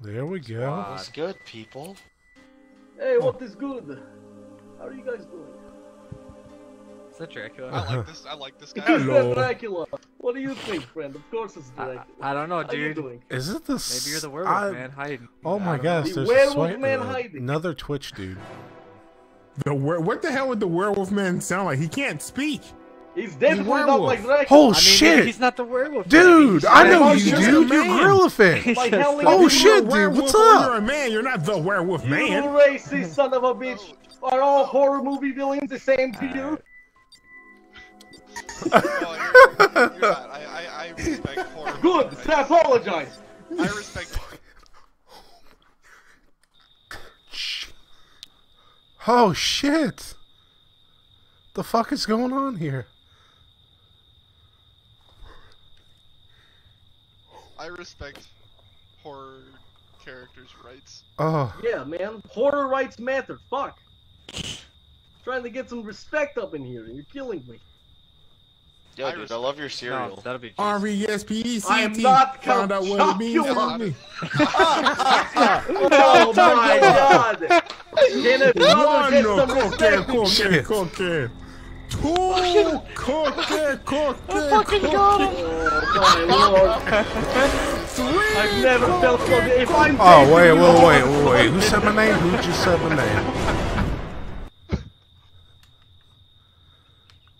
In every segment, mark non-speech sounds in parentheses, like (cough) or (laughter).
There we go. What's good, people? Hey, what is good? How are you guys doing? Is that Dracula? I like this. I like this (laughs) guy. It's Hello. Dracula. What do you think, friend? Of course it's Dracula. I don't know, How you dude. doing? Is it this? Maybe you're the werewolf I- man hiding. Oh my don't gosh, The there's werewolf man uh, hiding. another Twitch dude. The wer- what the hell would the werewolf man sound like? He can't speak. He's definitely not werewolf. like Dracula. Oh I mean, shit, he's not the werewolf. dude! man. I know you, you're dude. You're. Gorilla (laughs) fan. Like just hell. Oh You're shit, dude! What's up? You're a man. You're not the werewolf man. You man. racist son of a bitch. Are all horror movie villains the same to you? No, you're, you're not. I, I, I respect horror. Good. movies. I apologize. I respect. Oh shit! The fuck is going on here? I respect horror characters' rights. Oh, Yeah, man. Horror rights matter. Fuck. Trying to get some respect up in here, and you're killing me. Yo, I dude, I love your No, cereal. that'll be R Jesus. E S P E C I am T. not Found out what it means. Chocula. to me. Oh my god! Can a brother get One some cookie, respect? cookie, Shit. cookie. Two cookie, cookie, cookie. Oh lord. I've never felt so good. If I'm oh wait, wait, wait, wait, wait! Who said my name? Who just said my name?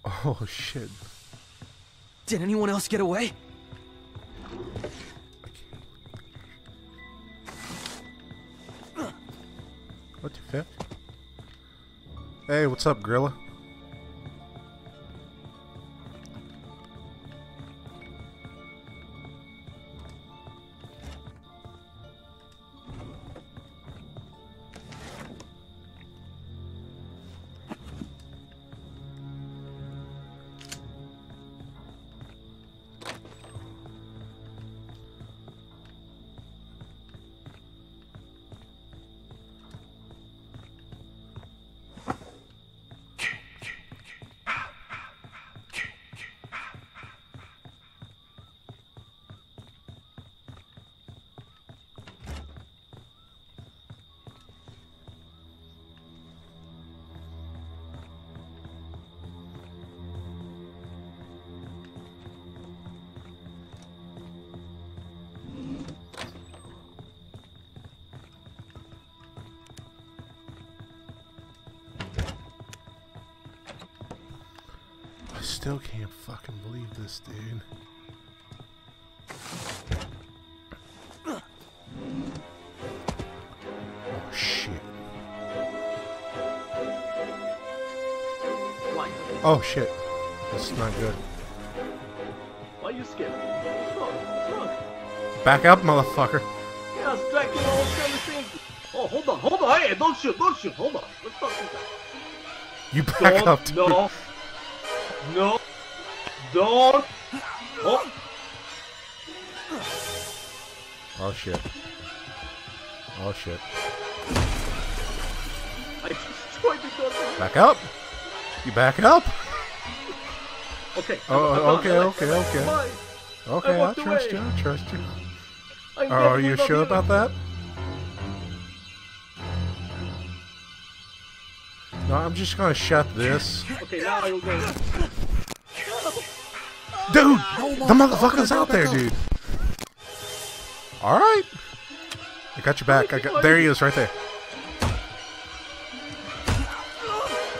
Oh shit! Did anyone else get away? What the fuck? Hey, what's up, Gorilla? Still can't fucking believe this, dude. Oh shit. Oh shit. This is not good. Why are you scared? What's wrong? What's wrong? Back up, motherfucker. Dracula was trying to save you. Oh, hold on, hold on. Hey, don't shoot, don't shoot. Hold on. Let's talk this out. You back Don't, up, dude. no. No. Don't. Oh. Oh shit. Oh shit. I destroyed the door. Back up. You back up. Okay. Oh, oh I'm done. okay, I- okay, okay. Okay, I, walked trust away. you. I trust you. Oh, are you sure about that? No, I'm just gonna shut this. Okay, now I will go. Dude, the motherfucker's out there, dude. All right, I got your back. I got. There he is, right there.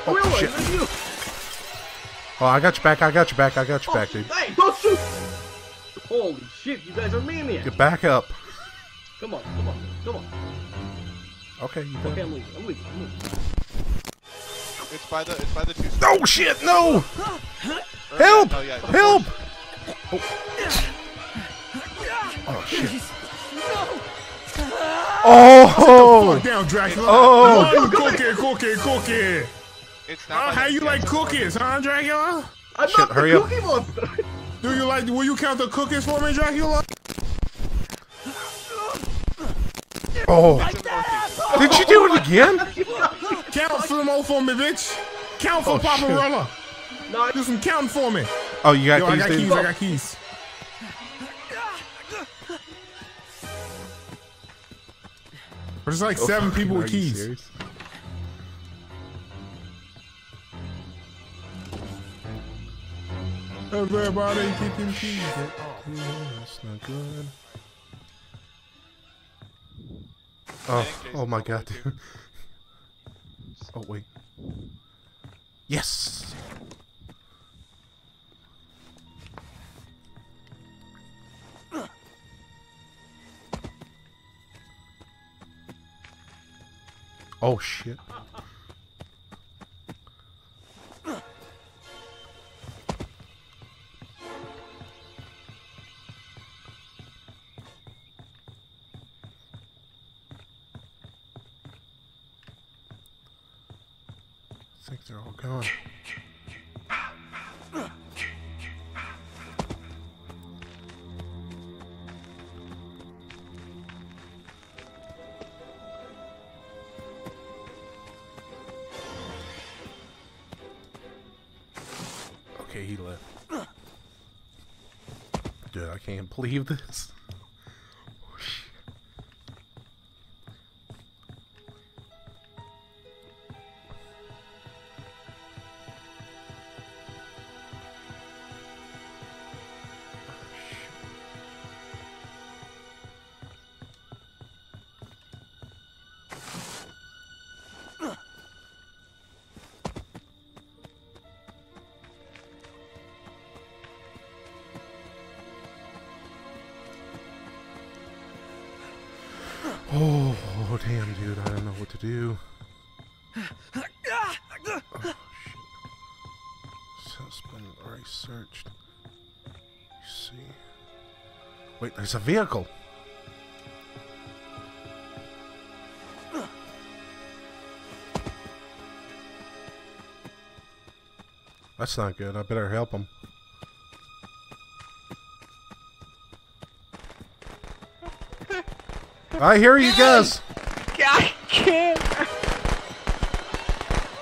Oh Will, shit! is it you? Oh, I got your back. I got your back. I got your back, dude. Oh, hey, don't shoot! Holy shit, you guys are maniacs. Get back up. Come on, come on, come on. Okay, you Okay, back. I'm leaving, I'm leaving, I'm leaving. It's by the. It's by the two. Oh shit! No! Or- Help! No, yeah. Help! Oh, oh shit! Oh! Fuck down, Dracula. Oh. One cookie, cookie, cookie. It's Oh, not. by how you like cookies, huh, Dracula? I'm Shit, not the hurry up. monster! Do you like? Will you count the cookies for me, Dracula? Oh! Did you do it again? Count some more for me, bitch. Count for Oh, Papa. Rella. No, Do some counting for me. Oh, you got Yo, I keys, got dude? keys. I got keys. There's like oh, seven people with keys. serious? Everybody get them keys. Oh, that's not good. Oh, oh my god, dude. (laughs) Oh wait. Yes. Oh shit. I think they're all gone. Okay, he left. Dude, I can't believe this. Oh, damn, dude, I don't know what to do. Oh, already searched. You see. Wait, there's a vehicle. That's not good. I better help him. I hear you guys. I can't.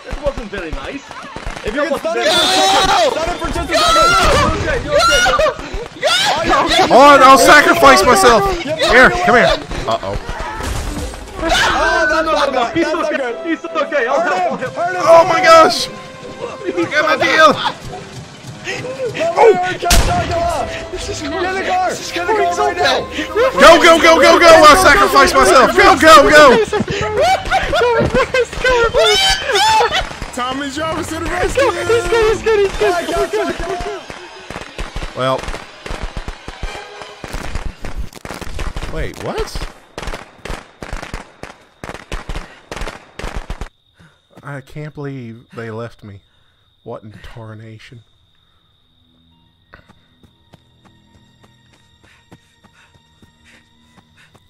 That wasn't very nice. If you can stun it for just a second, stun it for just a second. You're okay, you're okay. Oh, I'll sacrifice myself. Here, come here. Uh oh. Oh, that's No, not no, no, he's That's okay. good. He's okay. I'll Hurt help. I'll him. Hurt him. Oh my gosh. I got a deal. Oh! This is Get in the car. Get in the car right now. Go, go, go, go, go. I'll sacrifice myself. Go, go, go. Tommy's driving to the rescue. Well. Wait, what? I can't believe they left me. What in tarnation?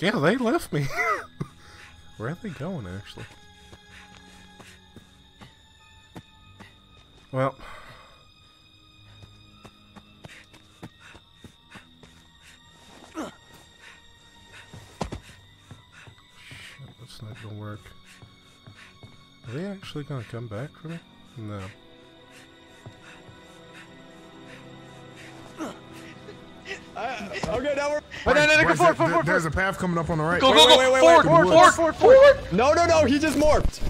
Yeah, they left me. (laughs) Where are they going, actually? Well. Shit, that's not gonna work. Are they actually gonna come back for me? No. Uh, okay, now we're. Wait, no, no, no, go forward, forward, forward. There's a path coming up on the right. Go, go, go. wait, wait, Forward, forward, forward, forward, forward. No, no, no. He just morphed.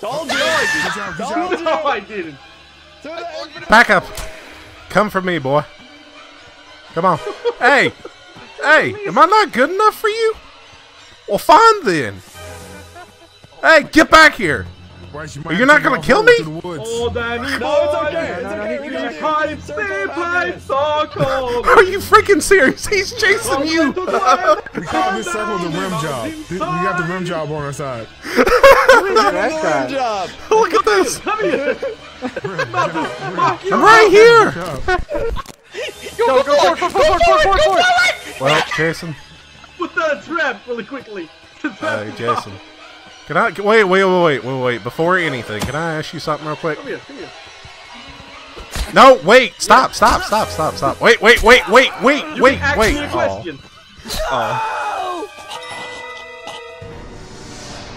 Told you. Good job, Told you. No, I didn't. To Back up! Come for me, boy. Come on. (laughs) hey! Hey! Am I not good enough for you? Well, fine then. Hey, get back here! Bryce, you might You're not gonna kill me? to the woods. Oh, Danny No, it's boy. okay. It's no, no, okay. he's We got The you. pipes, Circle the for five minutes. pipes are cold. Are you freaking serious? He's chasing you! (laughs) We call this circle the rim job. We got the rim job on our side. Good job. (laughs) Look at this! Come here. (laughs) I'm right here! Go, go, forward, forward, forward, forward, forward, forward. Well, Jason. Put that trap really quickly. The trap Uh, is Jason. Up. Can I wait, wait, wait, wait, wait, wait? Before anything, can I ask you something real quick? Come here, come here. No, wait! Stop! Stop! Stop! Stop! Stop! Wait! Wait! Wait! Wait! Wait! You Wait! can ask Wait! me a Aw. question. Oh. Oh.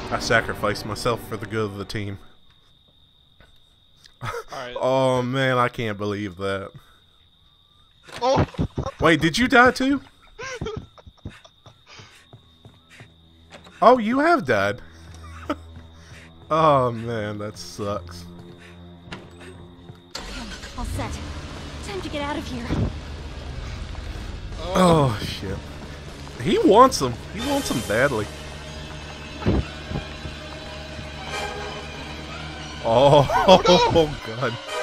I sacrificed myself for the good of the team. Alright. (laughs) Oh man, I can't believe that. Oh! Wait, did you die too? (laughs) Oh, you have died. Oh man, that sucks. Okay, All set. Time to get out of here. Oh shit. He wants him. He wants him badly. Oh, (laughs) oh god.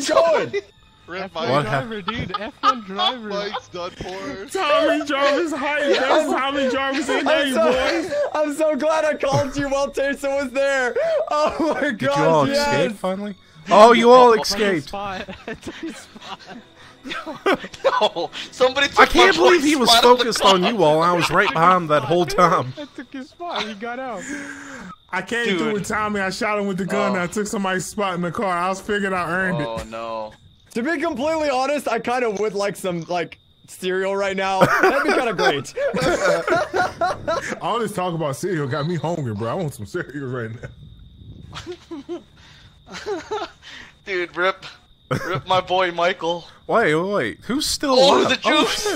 Keep going. Rip What Mike. happened? dude. F1 (laughs) driver. Mike's done for. Tommy Jarvis hype. That's Tommy Jarvis in there, I'm you so, boys. I'm so glad I called you while Tayson was there. Oh my Did you all yes. escape finally? Oh, you all escaped. (laughs) spot. Spot. No, somebody took I can't believe he was spot in the focused on you all. I was right behind that whole (laughs) time. I took his spot. He got out. I came Dude. through with Tommy. I shot him with the gun. Oh. and I took somebody's spot in the car. I was figured I earned it. Oh no. To be completely honest, I kind of would like some like cereal right now. (laughs) That'd be kind of great. it. All this talk about cereal got me hungry, bro. I want some cereal right now. (laughs) Dude, rip. Rip my boy Michael. Wait, wait, wait. Who's still Oh, alive? the Oh, juice!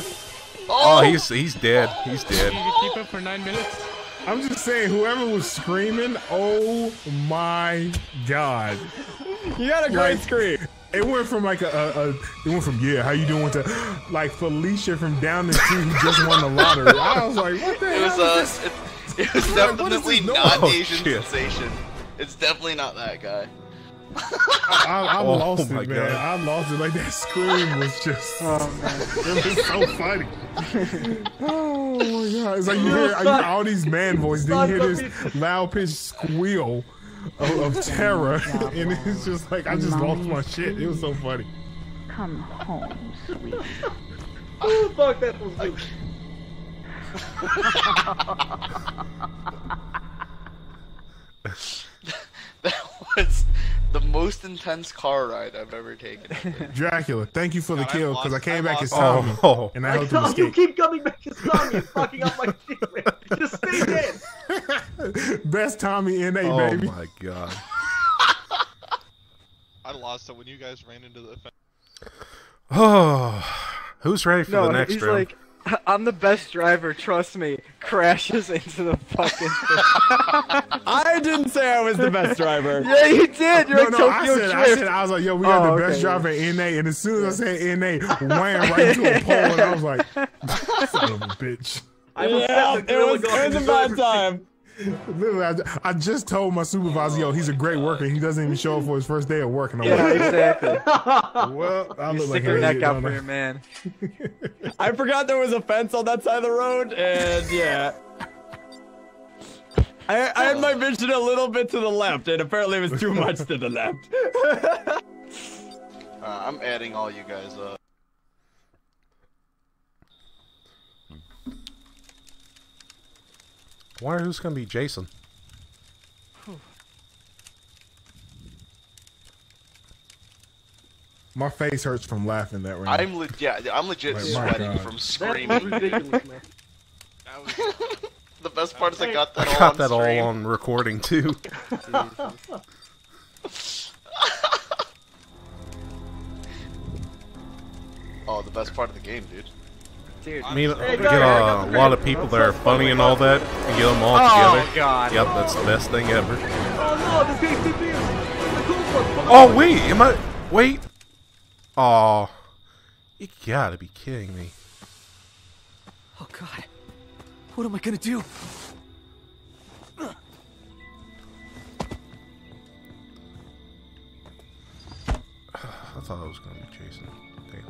Oh, Oh, he's he's dead. He's dead. You keep it for nine minutes. I'm just saying, whoever was screaming, oh my god. You got a great Like- scream. It went from like a, a, a it went from yeah, how you doing to like Felicia from down the street who just won the lottery. I was like, what the it hell was is uh, this? it, it was Like, what is definitely this noise? not Oh, Asian shit. sensation. It's definitely not that guy. I, I Oh lost my it, man. God. I lost it. Like that scream was just. Oh, (laughs) it was so funny. (laughs) oh my god! It's like you hear, you hear all these man voices, then you hear this loud pitched squeal of, of terror, (laughs) and it's just like I just lost my shit. It was so funny. Come home, sweet. Oh fuck, that was good. That was the most intense car ride I've ever taken. (laughs) Dracula, thank you for the God, I kill because I came I back as lost- Tommy, Oh. and I I helped him (laughs) know, you keep coming back as Tommy and fucking up my shit, man. Just stay dead. (laughs) Best Tommy in A, Oh baby. my god. I lost it when you guys ran into the. Oh, (sighs) who's ready for No, the next he's round? like, I'm the best driver. Trust me. Crashes into the fucking. (laughs) I didn't say I was the best driver. (laughs) yeah, you did. You're No, like no, I Tokyo said, I said, I was like, yo, we got Oh, the best okay, driver in NA, and as soon as I said NA, (laughs) wham, right into a pole, and I was like, son of a bitch. I Yeah, set the it was, it was a bad time. Literally, I, I just told my supervisor, yo, he's a great worker. He doesn't even show up for his first day of work. And I'm Yeah, like, exactly. (laughs) well, I You look like stick an your neck out for your man. I forgot there was a fence on that side of the road, and yeah. I, I had my vision a little bit to the left, and apparently it was too much to the left. (laughs) Uh, I'm adding all you guys up. Wonder who's gonna be Jason. (sighs) My face hurts from laughing that right I'm le- yeah, I'm legit My sweating God. from That's screaming. ridiculous, man. (laughs) Was (laughs) the best part is I got that I all got on that all on recording too. (laughs) Oh, the best part of the game, dude. Dude. I mean, Hey, get guys, I got a lot of people that are funny and all that, and get them all Oh, together. God. Yep, that's the best thing ever. Oh, oh no, the KCP is the cool one. Fuck Oh wait, am I? Wait. Oh, you gotta be kidding me. Oh god. What am I gonna do? (sighs) I thought it was gonna be Jason. Damn.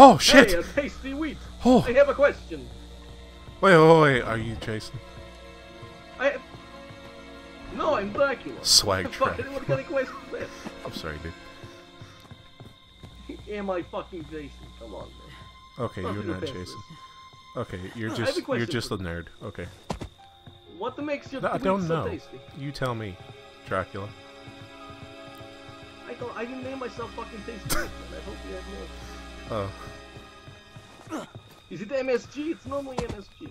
Oh shit! Hey, a tasty wheat. Oh. I have a question. Wait, wait, wait. Are you Jason? I. No, I'm Dracula. Swag track. what kind of question is that? I'm sorry, dude. Am I fucking Jason? Come on, man. Okay, Fuck you're not. Jason. Okay, you're I have a just you're just a nerd. Okay. What makes your No, I don't so know. tasty? You tell me, Dracula. I don't. I didn't name myself fucking tasty. (laughs) I hope you have no. Oh. Is it MSG? It's normally MSG.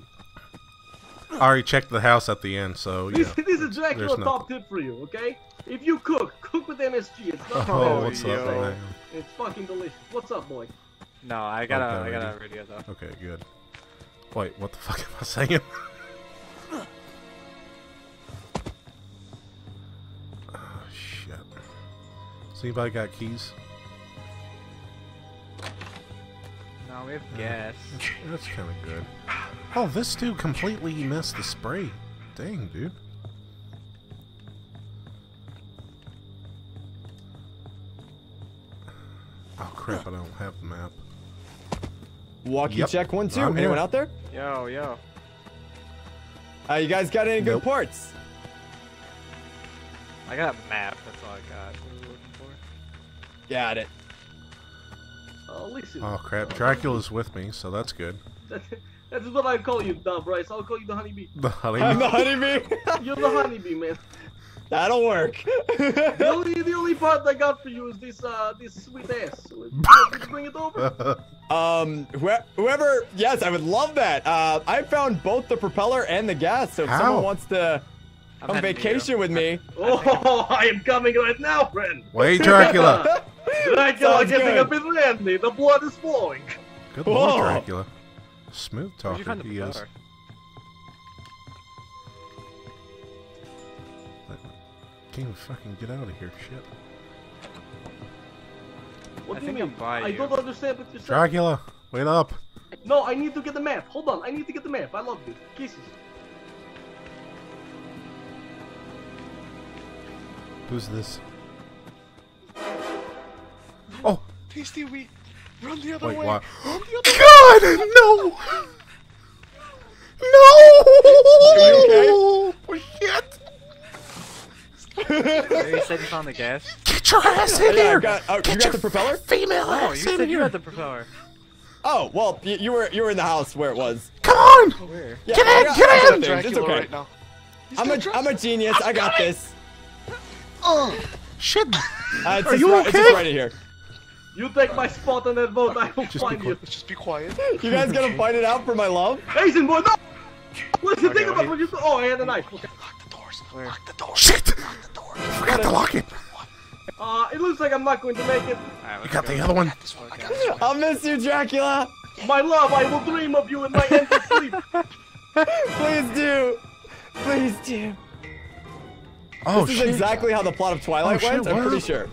I already checked the house at the end, so yeah. This, (laughs) this is Dracula there's top tip for you, okay? If you cook, cook with MSG. It's not Oh, bad. what's up, man? It's fucking delicious. What's up, boy? No, I got a, Okay, I got a radio though. Okay, good. Wait, what the (laughs) fuck am I saying? (laughs) oh shit. Has anybody got keys? No, we have gas. That's kind of good. Oh, this dude completely missed the spray. Dang, dude. Oh crap! I don't have the map. Walkie Yep, check one two. I'm Anyone here. out there? Yo, yo. Uh, you guys got any good Nope. parts? I got a map. That's all I got. What are we looking for? Got it. Oh, listen. Oh crap! Dracula's with me, so that's good. That, that is what I call you, uh, Bryce. I'll call you the honeybee. (laughs) The honey. I'm the honeybee. (laughs) You're the honeybee, man. That'll work. The (laughs) only, the only part I got for you is this, uh, this sweet ass. You want me to bring it over? um, wh- whoever, yes, I would love that. Uh, I found both the propeller and the gas, so if How? someone wants to I'm come vacation you. with me, Oh, I am coming right now, friend. Wait, Dracula. (laughs) Dracula Sounds getting good. a bit randy. The blood is flowing. Good lord, Dracula. Smooth talker find the he is. propeller? Can't even fucking get out of here. Shit. What I do you mean? by I you. don't understand what you're saying. Dracula, wait up. No, I need to get the map. Hold on, I need to get the map. I love you. Kisses. Who's this? Oh, oh. Tasty wheat. Run the other wait, way. what? Run the other way. God, no! (laughs) No! okay? Oh, shit! You said you found the gas? Get your ass in yeah, I here! got, oh, you Get got your the propeller? female Oh, you ass said in you here! had the propeller. Oh, well, you, you were you were in the house where it was. Come on! Where? Yeah, Get I in, got- get in! It's okay. right now. He's I'm a got I'm a genius. I got this. Shit! Uh, it's Are you right, okay? just right in here. You take my spot on that boat, I will Just find you. Let's just be quiet. You guys gonna fight it out for my love? Hazen boy, no! What's the Okay, thing about wait. what you Oh, I had a knife. Okay. Lock the doors. Where? Lock the doors. Shit! Lock the doors. Forgot to lock it. Uh, it looks like I'm not going to make it. Alright, You got go. the other one? One. I got this one. I'll miss you, Dracula. My love, I will dream of you in my endless (laughs) sleep. Please do. Please do. Oh this shit! is exactly how the plot of Twilight Oh, shit, went. I'm pretty sure.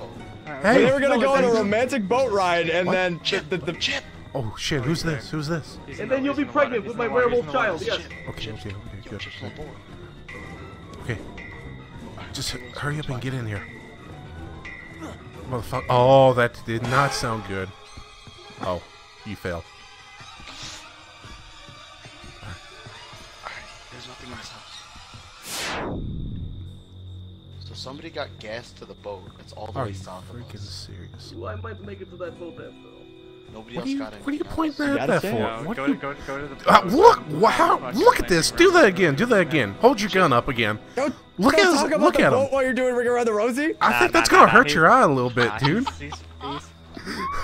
Hey! they were gonna no, go on a that's- romantic boat ride, and What? then the, the, the, Chip. Oh shit! Who's this? Who's this? He's in And the- then you'll be in the water, pregnant with my the water, he's werewolf in the water. child, yes. Okay, okay, okay, good. Chips on board. Okay. Just hurry up and get in here. Motherfucker. Oh, that did not sound good. Oh, you failed. Somebody got gas to the boat. It's all the Are way south of freaking us. serious? Ooh, I might make it to that boat after all. Nobody What else are you, got what are you anything pointing else. at that for? No, What go, do you- go, go to the Uh, boat look! Wow! fucking Look at this! Do that again! Do that again! Hold your gun up again. Don't, Look don't at his- talk about look the at boat him. while you're doing Ring Around the Rosie. I Nah, think nah, that's gonna nah, hurt he- your eye a little bit, dude. he's- he's- he's-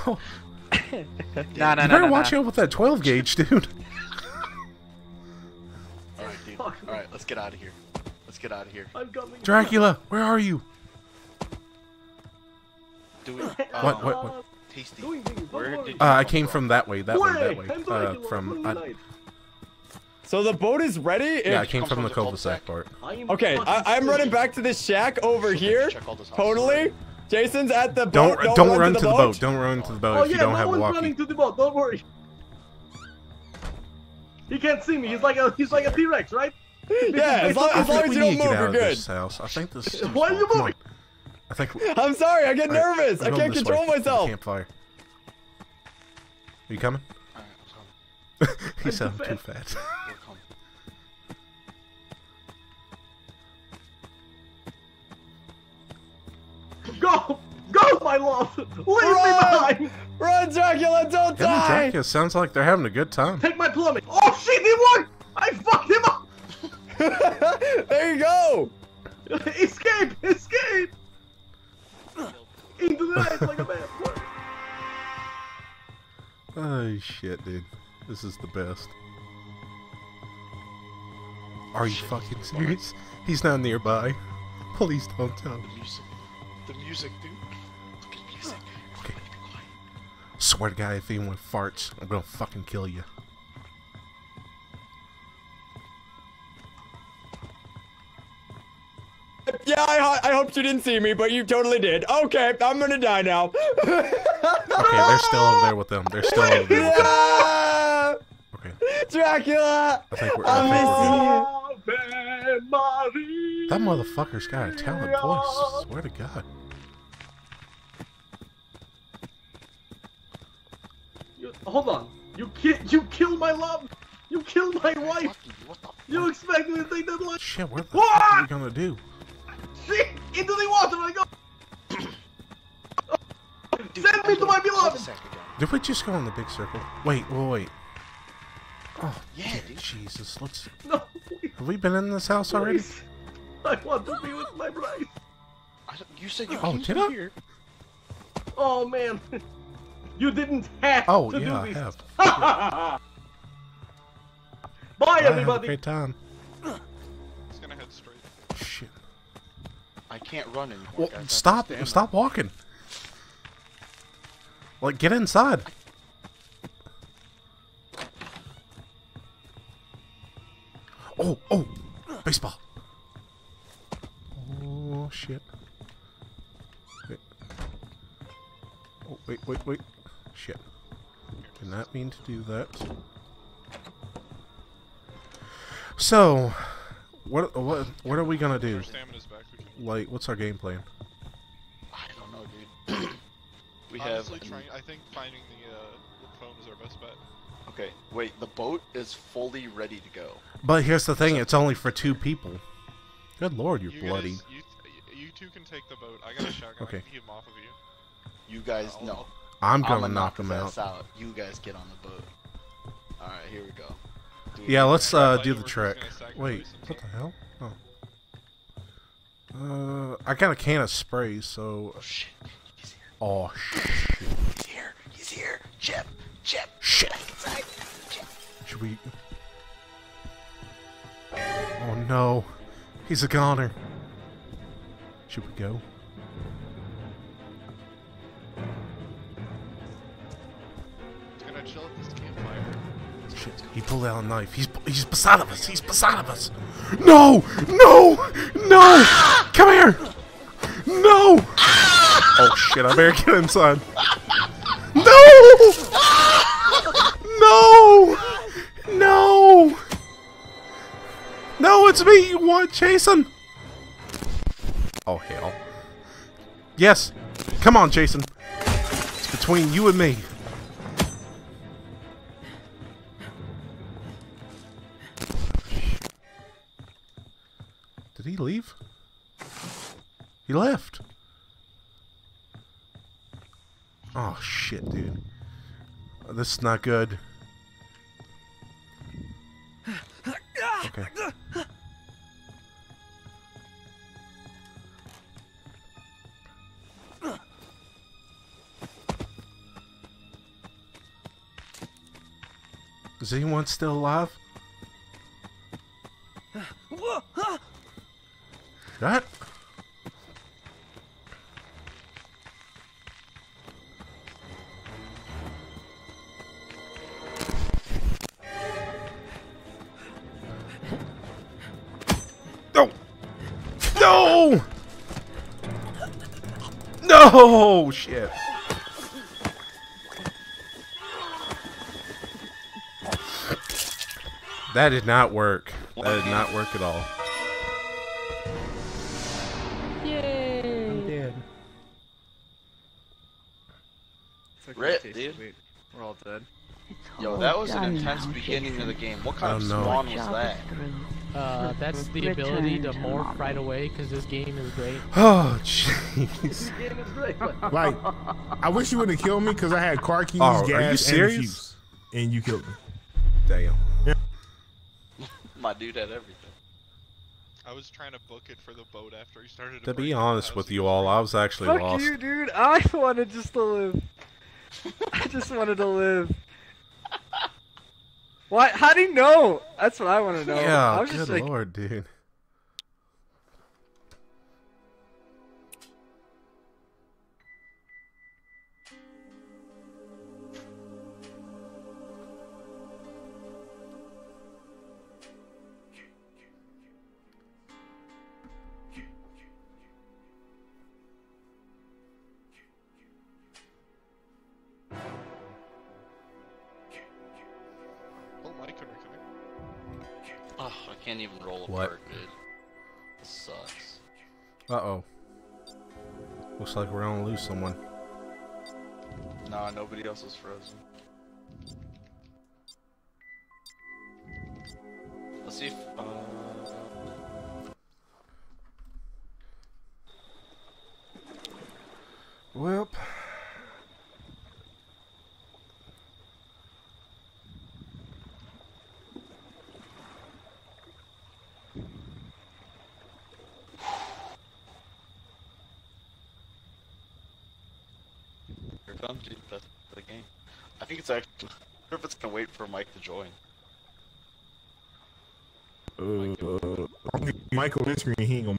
Oh, (laughs) Nah, nah, you nah, better nah, watch out with that 12 gauge, dude. Alright, dude. Alright, let's get out of here. Let's get out of here. I'm coming. Dracula, where are you? Do it. (laughs) What? Uh, What? what? Tasty. Doing things, don't Where did you- Uh, I came from that way. That way. Wait, That way. Uh, from. I, So the boat is ready. yeah, I came from from the the cul-de-sac cul-de-sac. part. Okay, I, I'm running back to this shack over here. Check all this out. Totally. Jason's at the Don't boat. don't, run, run to to the boat. Don't run to the boat Oh if yeah, you don't no have a one's walkie. running to the boat. Don't worry. He can't see me. He's like a he's like a T-Rex, right? Yeah, as long, as, long as we you don't move, get out you're good. this house. I think this (laughs) is Why are you small. Moving? I think. I'm sorry, I get Alright, nervous. we're I can't control way, to the myself. Campfire. Are you coming? Alright, (laughs) I'm (laughs) coming. he I'm too too fat. Go, go, my love. Leave me behind. Run, Dracula, don't Him and die! Dracula sounds like they're having a good time. Take my plumbing. Oh shit, he won. I fucked him up. There you go! (laughs) escape, escape. Into the night like a man. Oh shit, dude. This is the best. Are you fucking serious? He's not nearby. Please don't tell me. The music. The music, dude. Look at the music. Okay. Be quiet. Swear to God, if anyone farts, I'm gonna fucking kill you. I, ho- I hoped you didn't see me, but you totally did. Okay, I'm gonna die now. Okay, they're still over there with them. They're still over there with them. Yeah! Okay, Dracula! I think we're. I I think miss we're you. That motherfucker's got a talent voice. Swear to God. You, hold on. You ki- you killed my love. You killed my wife. You, What the You expect me to take that life? Shit, what the What? fuck are we gonna do? Shit! (laughs) Into the water I go. Dude, Send me to my hold beloved. a second. Did we just go in the big circle? Wait, wait, wait. Oh, Yeah, dude. Jesus. Let's. No, please, Have we been in this house already? please. I want to be with my bride. I don't- you said you Oh, came did here. Oh man, you didn't have Oh, to yeah, I do this. have. (laughs) Bye, I have a everybody. great time. I can't run anymore. Well, guys. Stop. Stop walking. Like, get inside. Oh, oh, baseball. Oh shit. Wait. Oh wait, wait, wait. Shit. Did not mean to do that. So, what what what are we gonna do? Our stamina's back. We can Like, what's our game plan? I don't know, dude. (clears throat) we have. honestly trying. I think finding the uh, the phone is our best bet. Okay, wait. The boat is fully ready to go. But here's the thing: it's only for two people. Good lord, you're You bloody. guys, you, you two can take the boat. I got a shotgun. Okay. I can keep him off of you. You guys know. I'm gonna I'ma knock his him out. ass out. You guys get on the boat. All right, here we go. Do Yeah, let's uh, do the just trick. Wait, what the hell? Oh. Uh, I got a can of spray, so. Oh shit! He's here. Oh shit! He's here. He's here. Chip. Chip. Shit! Inside. Chip. Should we? Oh no, he's a goner. Should we go? Shit! He pulled out a knife. He's he's beside of us. He's beside of us. No! No! No! Come here! No! Oh shit! I better get inside. No! No! No! No, it's me! You want Jason? Oh hell. Yes! Come on, Jason. It's between you and me. Leave? He left. Oh shit, dude. This is not good. Okay. Is anyone still alive? What? No! No! No! Shit. That did not work. That did not work at all. Intense now, beginning of the game. What kind Oh, of no. spawn was Job that? is. Uh, that's the ability to morph right away because this game is great. (sighs) Oh, jeez. Game is great. but- Like, I wish you wouldn't have killed me because I had car keys, Oh, are you gas, and a and you killed me. Damn. (laughs) My dude had everything. I was trying to book it for the boat after he started. To be honest with you all, I was actually Fuck lost. you, dude. I (laughs) wanted just to live. I just wanted to live. Why? How do you know? That's what I want to know. Yeah, I was good just like, lord, dude. Can't even roll a What? perk, dude. This sucks. Uh oh. Looks like we're gonna lose someone. Nah, nobody else is frozen. Actually. I wonder if it's gonna wait for Mike to join. Uh, Michael this screen, he ain't gonna.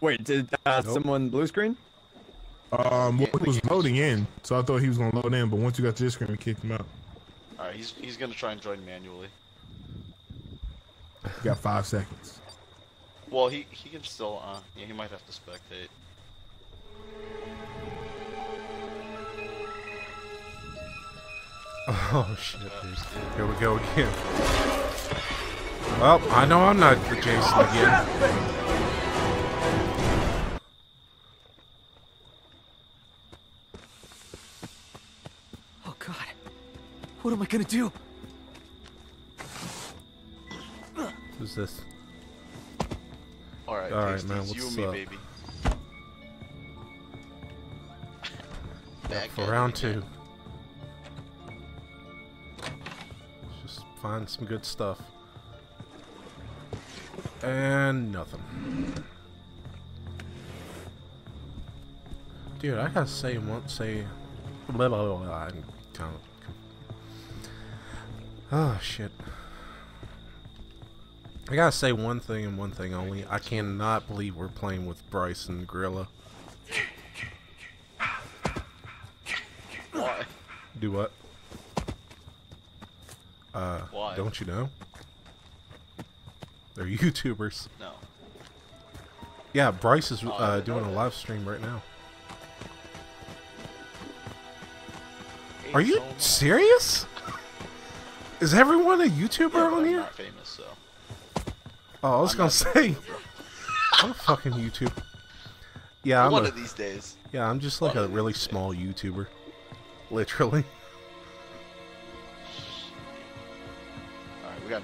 wait, did uh, Nope. someone blue screen? Um, well, he was loading in, so I thought he was gonna load in, but once you got to this screen, we kicked him out. Alright, he's he's gonna try and join manually. You got five seconds. Well, he he can still. Uh, yeah, he might have to spectate. Oh shit, dude. Here we go again. Well, I know I'm not the Jason again. Oh god. What am I gonna do? Who's this? Alright, All right, Tasty, man, it's you what's and me, up? baby. Back for at it round again. two. Find some good stuff. And nothing. Dude, I gotta say, won't say. Blah, blah, blah, blah. I'm kind of. Oh, ah, shit. I gotta say one thing and one thing only. I cannot believe we're playing with Bryce and Gorilla. Do what? Uh, Why? don't you know? They're (laughs) YouTubers. No. Yeah, Bryce is Oh, uh, doing a live stream right now. Hey, Are you so serious? (laughs) Is everyone a YouTuber Yeah, on I'm here? not famous, so. Oh, I was I'm gonna say. (laughs) I'm a fucking YouTube. Yeah, I'm One a, of these days. yeah, I'm just like one a really these days. small YouTuber, literally.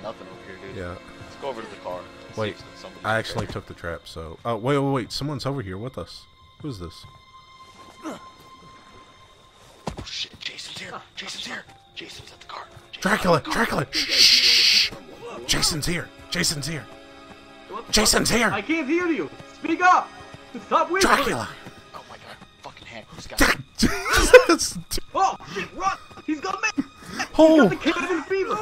Nothing over here, dude. Yeah. Let's go over to the car. Wait, I actually took the trap, so... Oh, wait, wait, wait. Someone's over here with us. Who's this? Oh shit, Jason's here. Jason's here. Jason's at the car. Jason's Dracula! the car. Dracula! Shh! Jason's here! Jason's here! Jason's here! I can't hear you. Speak up. Stop whispering. Dracula! Oh my god, fucking hack this guy. Jesus! (laughs) Oh shit! Run! He's got me. Oh! The cabin fever.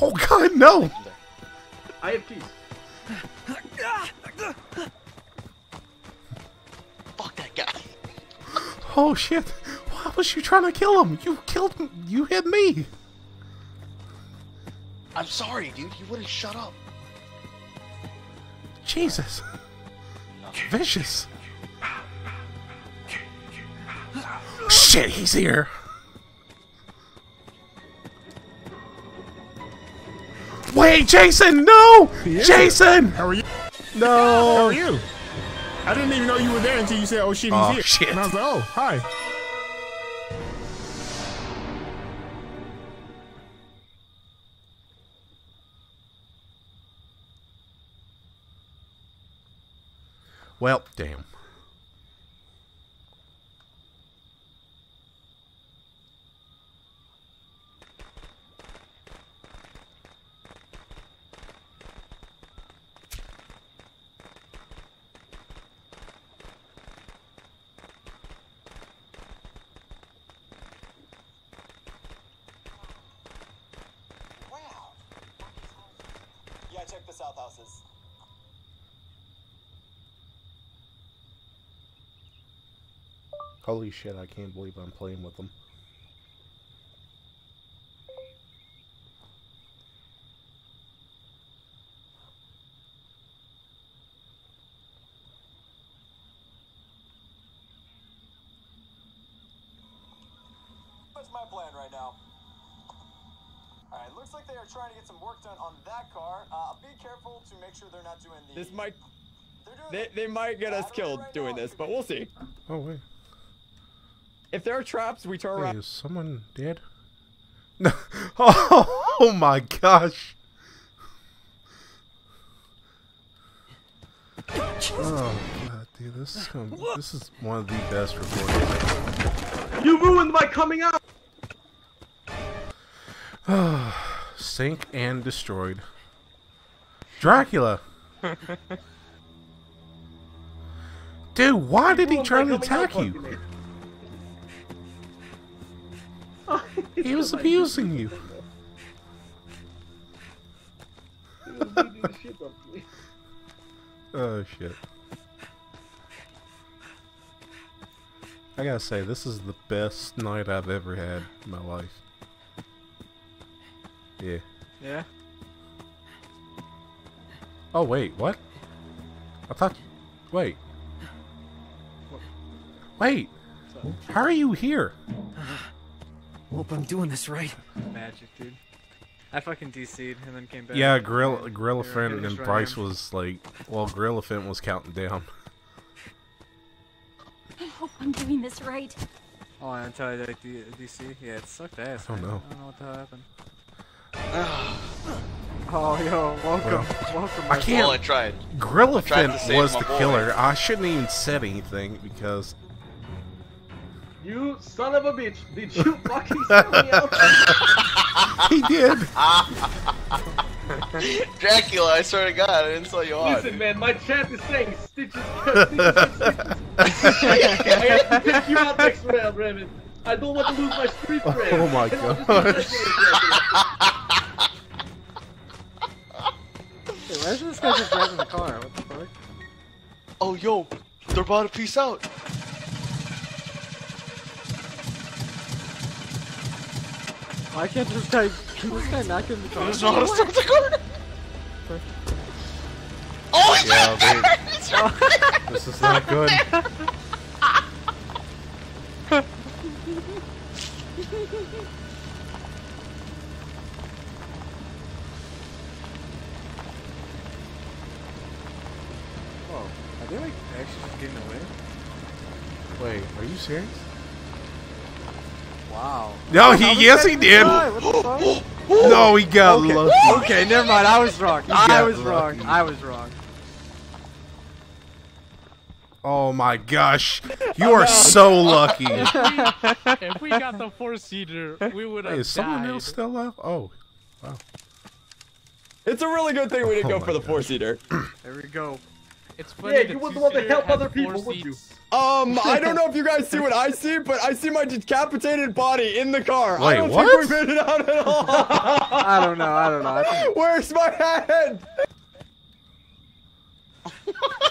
Oh! God, no! I have keys. Fuck that guy. Oh shit! Why was you trying to kill him? You killed him! You hit me! I'm sorry, dude. You wouldn't shut up. Jesus! Vicious! (laughs) Shit, he's here! Wait, Jason, no! Jason! How are you? No! How are you? I didn't even know you were there until you said, "Oh shit, he's Oh, here." shit. And I was like, "Oh, hi." Well, damn. Holy shit, I can't believe I'm playing with them. What's my plan right now? Alright, looks like they are trying to get some work done on that car. Uh, be careful to make sure they're not doing the. This might. They're doing They, the they might get us killed right doing now. this, but we'll see. Oh, wait. If there are traps, we turn Wait, around. is someone dead? No. (laughs) Oh, oh my gosh. Oh god, dude, this is gonna, this is one of the best recordings. You ruined my coming out. (sighs) Sink and destroyed. Dracula. (laughs) Dude, why did he try to attack you? He was abusing you. He was beating the shit up of me. Oh shit. I gotta say, this is the best night I've ever had in my life. Yeah. Yeah. Oh wait, what? I thought. Wait. Wait. How are you here? Uh-huh. Hope I'm doing this right. Magic, dude. I fucking DC'd and then came back. Yeah, Gorilla, and Gorilla they Friend and right Bryce hand. was like, well, Gorilla Fin was counting down. I hope I'm doing this right. Oh, I tell you that DC. Yeah, it sucked ass. I don't man. know. I don't know what the hell happened. (sighs) oh, yo, welcome, welcome. I can't. Well, I tried. Gorilla I tried Fin was the boy. killer. I shouldn't even said anything because You son of a bitch! Did you (laughs) fucking sell me out? (laughs) he did. (laughs) Dracula, I swear to God, I didn't sell you out. Listen, man, my chat is saying stitches. stitches, stitches. I have to take you out next round, Raymond. I don't want to lose my street oh cred. Oh my And I'll just gosh. keep that Hey, why isn't this guy just driving the car? What the fuck? Oh, yo, they're about to peace out. Why can't this guy? Can this guy not get in the car? There's not a start the car. Oh, he's Yeah, right there! they- He's right there! This is not good. Whoa, are they like actually just getting away? Wait, are you serious? Wow. No, he yes he did. fly? What the fuck? (gasps) No, he got okay. lucky. Okay, never mind. I was wrong. I got was wrong. I was wrong. Oh my gosh. (laughs) You are so lucky. if we got the four seater, we would have Hey, is someone else still left? Oh. Wow. It's a really good thing we didn't Oh go for the four seater. There we go. It's funny Yeah, you wouldn't want to help other four people, would you? Um, I don't know (laughs) if you guys see what I see, but I see my decapitated body in the car. I don't what? think we made it out at all. (laughs) I don't know. I don't know. I think- Where's my head?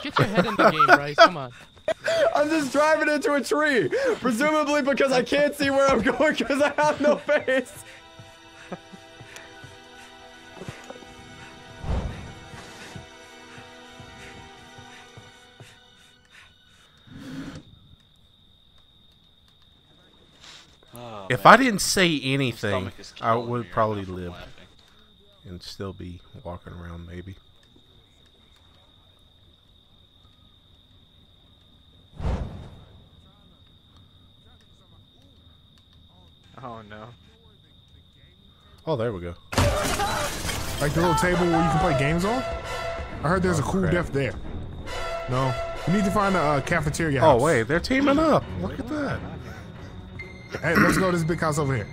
Get your head in the game, Bryce. (laughs) Come on. I'm just driving into a tree, presumably because I can't see where I'm going because I have no face. If. I didn't say anything, I would probably live laughing. and still be walking around, maybe. Oh no. Oh, there we go. Like the little table where you can play games on? I heard there's a cool crap. death there. No. We need to find a uh, cafeteria Oh, wait, they're teaming up. Look at that. Hey, let's go to this big house over here.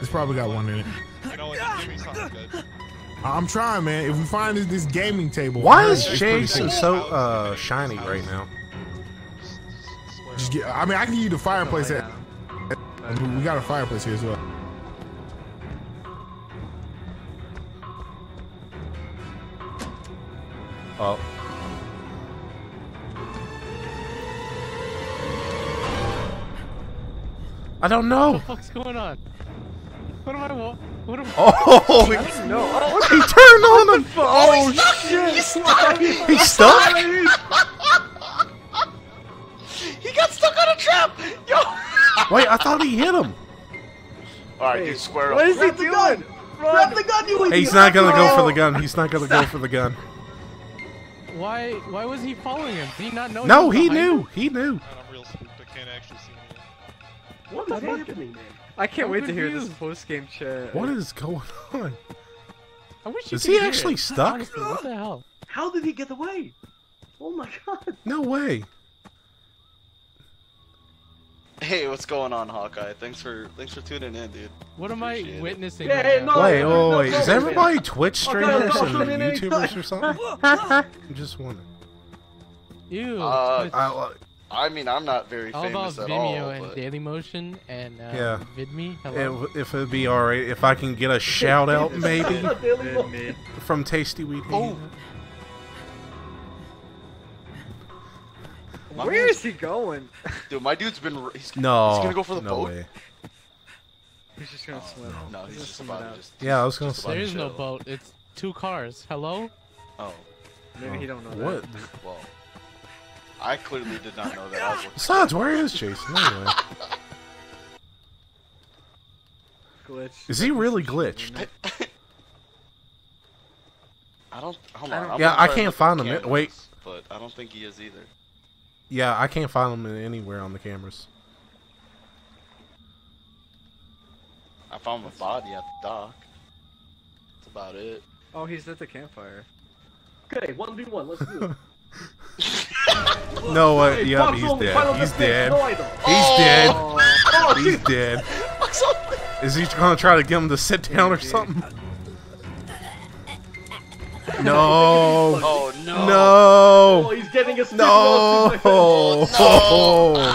It's probably got one in it. You know what? Give me something good. I'm trying, man. If we find this, this gaming table, Why is heard it's cool. so uh shiny right now? Just get, I mean, I can give you the fireplace. Lay At, we got a fireplace here as well. Oh. I don't know. (laughs) What the fuck's going on? What am I? What am Oh, he, No. Oh, he turned on him. (laughs) oh, oh shit! He's stuck. He got stuck on a trap! Yo! (laughs) Wait, I thought he hit him. Alright, dude, square up. What is he Grab the doing? Grab the gun, you idiot! He's not gonna go for the gun. He's not gonna go for the gun. Why? Why was he following him? Did he not know? No, was he knew. him? He knew. And What is happening, man? I can't I'm wait to hear this post game chat. What is going on? I wish you Is could he actually it. stuck? Honestly, what the hell? How did he get away? Oh my god. No way. Hey, what's going on, Hawkeye? Thanks for thanks for tuning in, dude. What am I Appreciate it. witnessing? Yeah, right hey, now? no. Wait, no, wait, no, wait. Is everybody Twitch Okay, streamers no, and YouTubers or something? (laughs) I'm just wondering. Ew. Uh, Twitch. I, I mean, I'm not very How about famous at Vimeo all, and but Dailymotion and uh, Yeah. VidMe? Hello. if, if it'd be alright, if I can get a shout out (laughs) maybe Daily Did Mo- me. from Tasty Wheat. Oh. My Where man's- is he going? (laughs) dude, my dude's been he's, No, he's gonna go for the no boat. way. He's just gonna swim. No, he's He's just swim about it out. to just. Yeah, I was gonna just say. about there to is no boat. It's two cars. Hello. Oh, Maybe he don't know What? that. well. I clearly did not know that. I was Besides, where is Jason anyway? Glitch. Is he really glitched? I don't. Hold on. I'm Yeah, I can't find him. cameras, Wait. But I don't think he is either. Yeah, I can't find him anywhere on the cameras. I found my body at the dock. That's about it. Oh, he's at the campfire. Okay, 1v1, let's do it. (laughs) No, uh, Hey, yeah, Fox he's dead. He's dead. No. He's dead. Oh, He's dead. Is he gonna try to get him to sit down or something? No. Oh no. No. Oh, he's getting a stick No. lawsuit, my friend. Oh.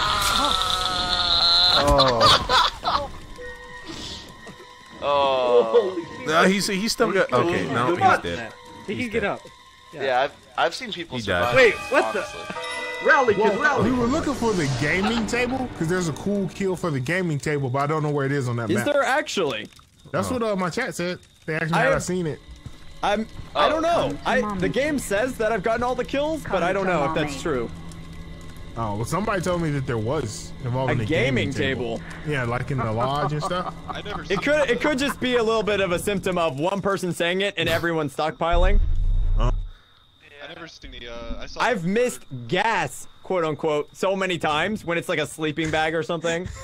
Oh. Holy shit. No, he's he's still good. Okay, no, he's dead. He He's can get up. Yeah, I've I've seen people He survive. died. Wait, what the- honestly. Rally, Well, rally. we were looking for the gaming table because there's a cool kill for the gaming table, but I don't know where it is on that Is map. Is there actually? That's what uh, my chat said. They asked me I had I have- seen it. I'm. I don't know. Come to I mommy. the game says that I've gotten all the kills, but I don't to know if mommy. that's true. Oh, well, somebody told me that there was A involving gaming table. Yeah, like in the lodge and stuff. (laughs) I never. It could it could just be a little bit of a symptom of one person saying it and everyone stockpiling. I never seen the. Uh, I saw. I've missed gas, quote unquote, so many times when it's like a sleeping bag or something. (laughs)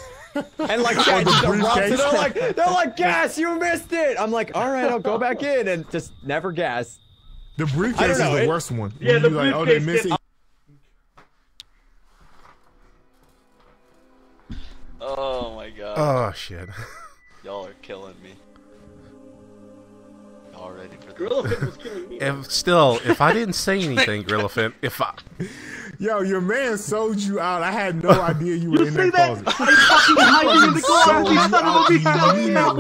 And like, Or the just erupts, they're like, they're like, (laughs) gas, you missed it. I'm like, all right, I'll go back in, and just never gas. The I don't briefcase is the it- worst one. Yeah, When the you like, oh, they briefcase miss it. Oh my god. Oh shit. Y'all are killing me. Y'all for this? Gorilla was killing me. If still, if I didn't say anything, Grillafin, if I Yo, your man sold you out. I had no idea you were You in see that that? closet. I fucking (laughs) hiding in the Sold corner, you you son of out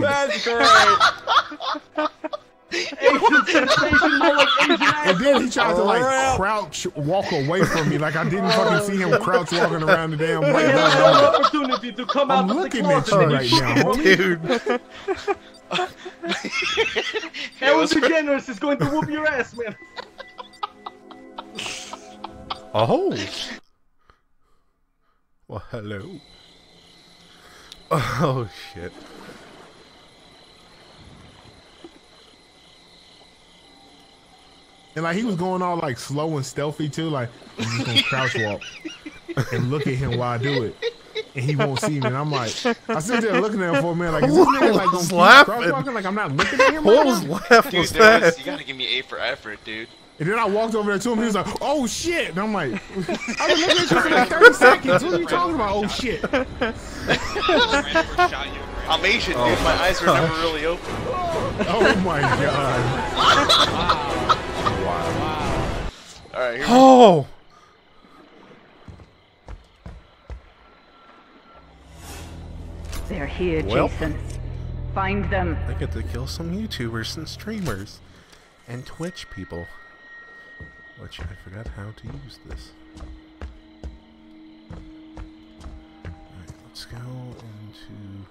(laughs) a bitch! immediately. That's great. Asian sensation, more like Asian And then he tried to like crouch, walk away from me. Like I didn't fucking oh, see him crouch walking around the damn We way. had no opportunity to come I'm out of the looking at closet. you and right now, homie. dude. (laughs) Ellen DeGeneres is going to whoop your ass, man. (laughs) Oh. Well, hello. (laughs) Oh shit. And like he was going all like slow and stealthy too. Like I'm just gonna crouch walk and look at him while I do it. And he won't see me. And I'm like, I sit there looking at him for a minute. Like, is this nigga like gonna was keep laughing? crouch walking? Like I'm not looking at him. right What was now? left Dude, was there that? was, you gotta give me A for effort, dude. And then I walked over there to him. He was like, "Oh shit!" And I'm like, (laughs) "I've been looking at you for like 30 seconds. What are you talking about? Oh shit!" I'm Asian, dude. My eyes were never really open. Oh my god! Alright, here Oh. They're here, Well. Jason. Find them. I get to kill some YouTubers and streamers and Twitch people. Which I forgot how to use this. Alright, let's go into.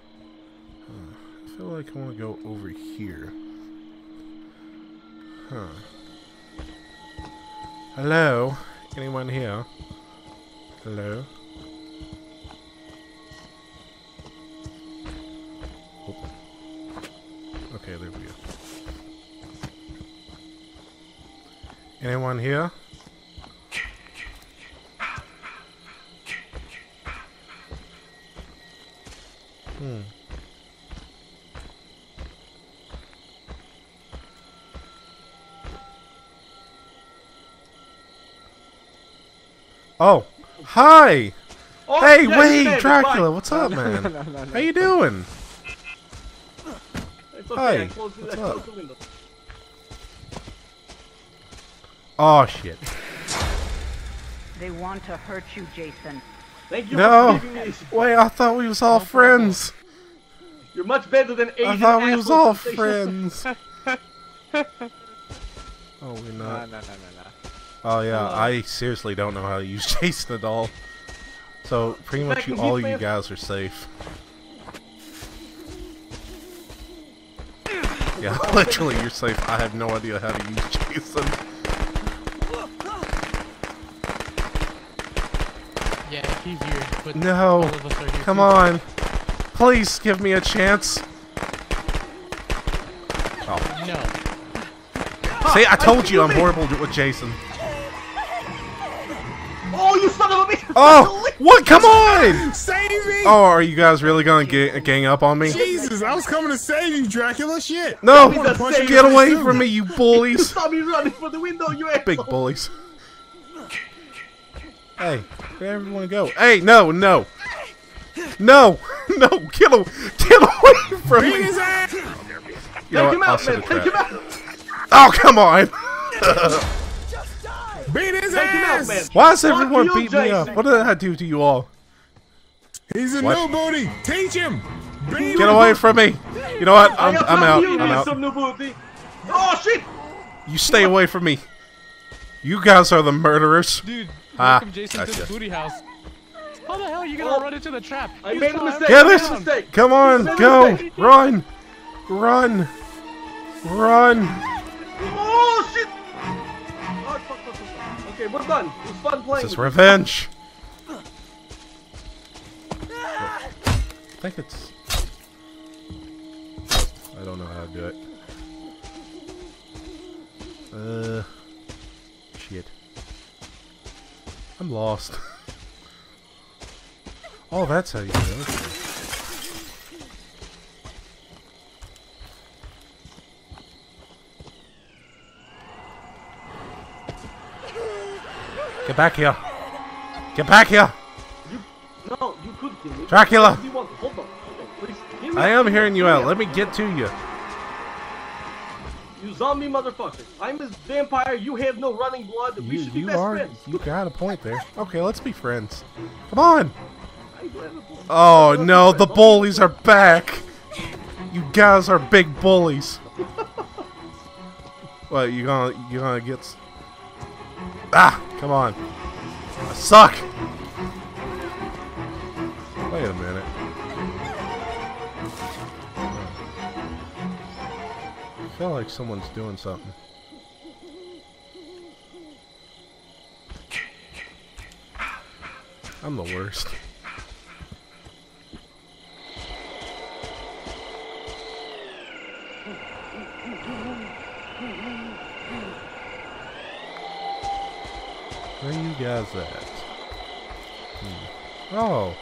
Huh, I feel like I want to go over here. Huh. Hello? Anyone here? Hello? Oh. Okay, there we go. Anyone here? Hmm. Oh, hi! Oh, hey, yeah, wait, you Dracula, fine. what's up, No, man? no, no, no, no. How you doing? It's okay, Hi, what's up? Oh shit! They want to hurt you, Jason. Thank you No, for giving me. wait, I thought we was all friends. You're much better than Asian I thought we was all friends. (laughs) Oh, we're not. No, no, no, no, no. Oh yeah, Hello. I seriously don't know how to use (laughs) Jason at all. So pretty much you, all you guys are safe. Yeah, (laughs) literally you're safe. I have no idea how to use Jason. Yeah, he's here. But No, all of us are come too. on. Please give me a chance. Oh. No. See, I told you I'm horrible with Jason. Oh, (laughs) what? Come on! Save me! Oh, are you guys really gonna ga- gang up on me? Jesus, I was coming to save you, Dracula. Shit. No! Punch you Get in away face, from me, you You bullies! saw me running for the window, you asshole! Big bullies. Hey, where everyone go? Hey, no, no! No! (laughs) No! Get, a- get away from Beat me! his ass! You know Take what? him I'll out, set man! Take him out! Oh, come on! (laughs) Beat his Take him out, ass! man! Why does Fuck everyone you, beat me up? What did I do to you all? He's a What? new booty. Teach him. Beat Get him. away from me! You know what? I I'm, I'm out. you, I'm out. some new booty. Oh shit! You stay away from me. You guys are the murderers. Dude, Ah, welcome Jason to the booty house. How the hell are you gonna Oh. run into the trap? I You made a mistake. Get I made it! mistake. Come on, go! mistake. Run! Run! Run! Oh shit! Okay, we're done. It was fun playing. This is with you. revenge. I think it's. I don't know how to do it. Uh. Shit. I'm lost. (laughs) oh, that's how you do it. Get back here. Get back here. No, you could kill me. Dracula. You want, hold on, please. Me I am hearing you out. Let me get to you. You zombie motherfucker. I'm a vampire. You have no running blood. We You, should be you best are. friends. You got a point there. Okay, let's be friends. Come on. I do have a point. Oh no, the bullies are back. You guys are big bullies. (laughs) What you gonna you gonna get? Ah, come on. I suck. Wait a minute. I feel like someone's doing something. I'm the worst. Guys at? Hmm. Oh,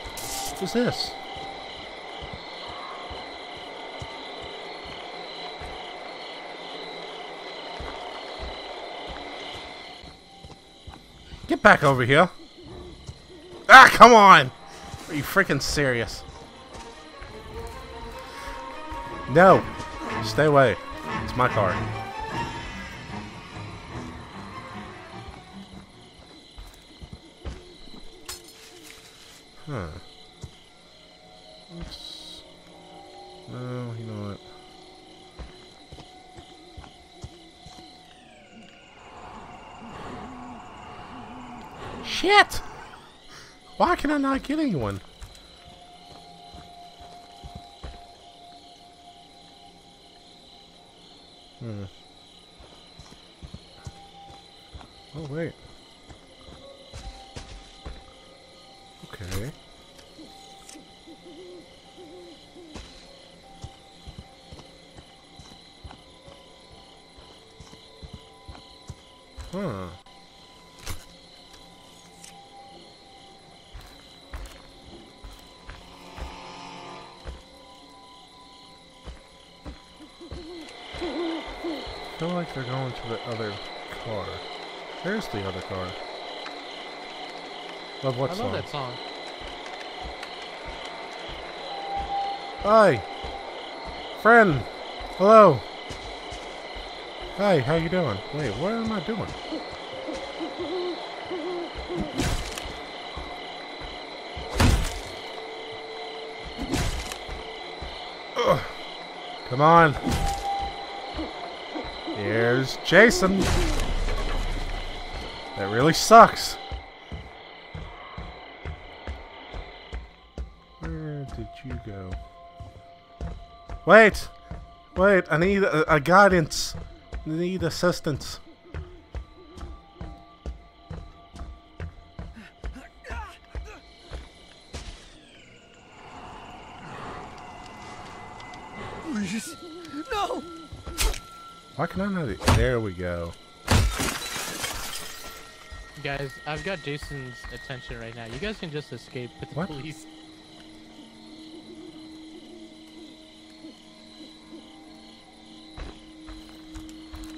what's this? Get back over here. Ah, come on! Are you freaking serious? No! Stay away. It's my car. Not get anyone? They're going to the other car. There's the other car. Of what I song? love that song. Hi. Friend. Hello. Hi, how you doing? Wait, what am I doing? Ugh. Come on. Here's Jason. That really sucks. Where did you go? Wait! Wait, I need a, a guidance. I need assistance. Why can I not? There we go. Guys, I've got Jason's attention right now. You guys can just escape with the What? police.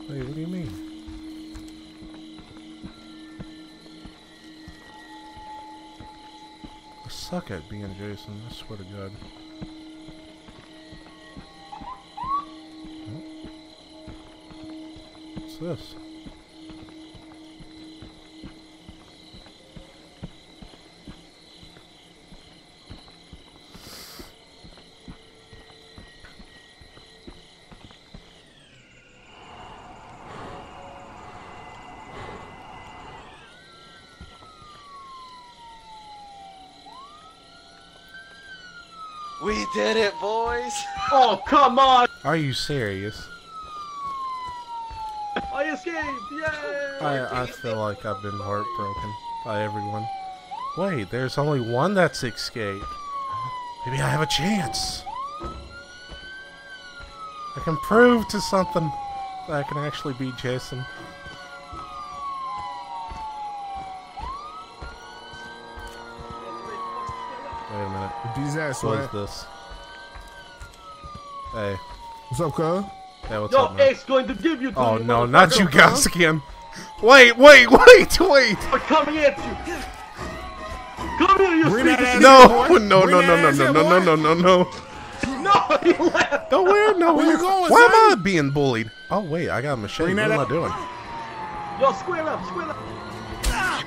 Wait, what do you mean? I suck at being Jason, I swear to God. Oh. What's this? We did it, boys! Oh, come on! Are you serious? I escaped! Yay! I, I feel like I've been heartbroken by everyone. Wait, there's only one that's escaped. Maybe I have a chance. I can prove to something that I can actually beat Jason. Wait a minute. These ass What swag. this? Hey. What's up, cuz? Hey, what's Your up, man? ex going to give you to Oh me, no, not you motherfucker. guys again. Wait, wait, (laughs) wait, wait. I'm coming at you. Come here, you Bring that sneaky- ass No, no, no, no, no, no, no, no, no, no, no. No, he left. Nowhere, Where nowhere. you going, Why am I being bullied? Oh wait, I got a machete. What that am I doing? Yo, square up, square up. Ah!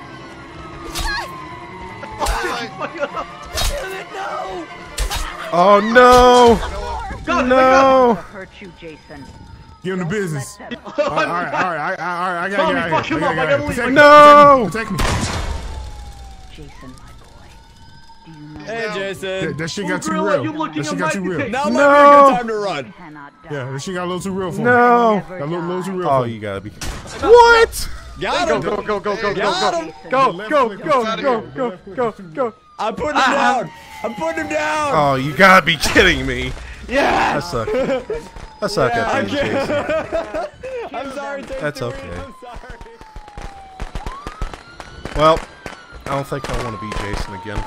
(laughs) Oh no! Got it, No! hurt you, Jason. Give him the business. All right, (laughs) all right, all right, all right, all right, I gotta Tommy, get out fuck here. I gotta gotta leave. here. Protect me, No! Protect me. Jason, my boy. Do you know Hey, Jason. That, that shit got too real. That shit got too real. pig. Now No. might be a good time to run. you cannot die. Yeah, that shit got a little too real for me. No! Got a little, little too real Oh, for me. you gotta be. What? Got Go, him. go, go, go, go, Got go, him. go. Go, go, go, go, go, is too real. go. I'm putting him down. I'm putting him down. (laughs) Oh, you gotta be kidding me. Yeah! I suck. I suck Yeah, at being Jason. I'm sorry, Jason. That's okay. I'm sorry. Well, I don't think I want to be Jason again.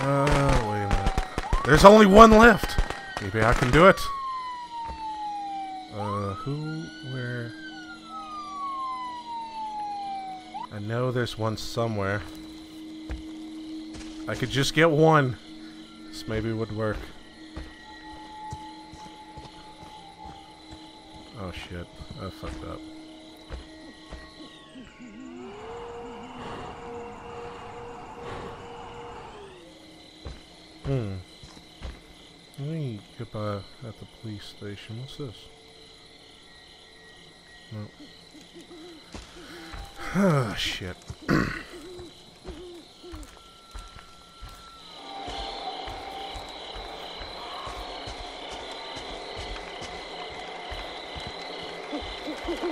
Uh, wait a minute. There's only one left. Maybe I can do it. Uh, who, where? I know there's one somewhere. I could just get one. This maybe would work. Oh shit. I fucked up. Hmm. Let me get by at the police station. What's this? No. Ah, (sighs) shit. Oh. (laughs)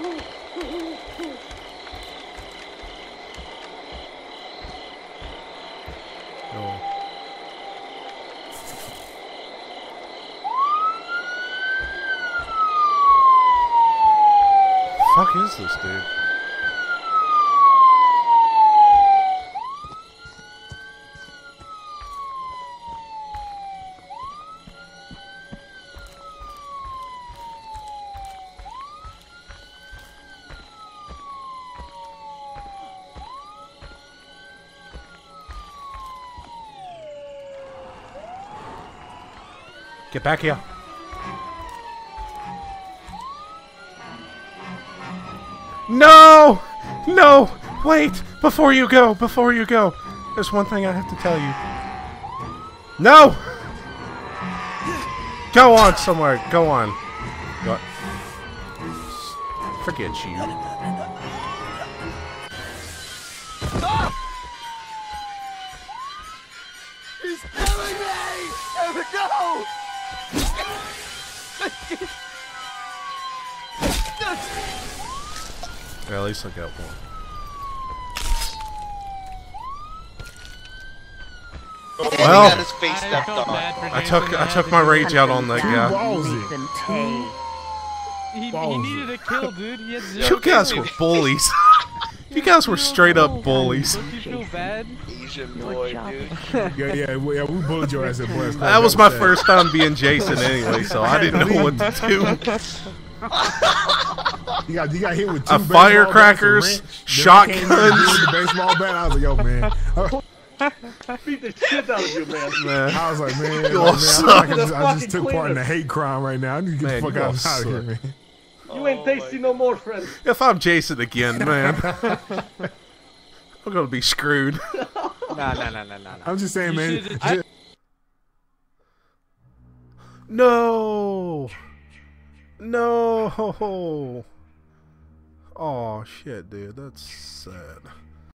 Fuck is this, dude? Get back here. No! No! Wait! Before you go, before you go, there's one thing I have to tell you. No! Go on somewhere. Go on. Go on. Forget you. Least I got one. He Well, got his face stepped on. I took I took my rage out on that guy. He, he needed a kill, dude. He had (laughs) zero You guys were kills. bullies. (laughs) you guys were straight up bullies. Don't you feel bad? Asian boy, dude. (laughs) Yeah, yeah, we, yeah, we bullied your ass at Boys That was my first time being Jason anyway, so I didn't know what to do. You got, you got hit with two firecrackers, bats, a wrench, then I came in shotguns. with the baseball bat. I was like, yo, man. I (laughs) beat the shit out of you, man. Man, I was like, man, You man I, like I, just, I just fucking took part in the hate crime right now. I need to get Man, the fuck you out, out of here, man. You ain't oh tasty no more, friend. if I'm Jason again, man, (laughs) I'm gonna be screwed. (laughs) Nah, nah, nah, nah, nah, nah. I'm just saying, You man. should've- No, no. Oh shit, dude, that's sad.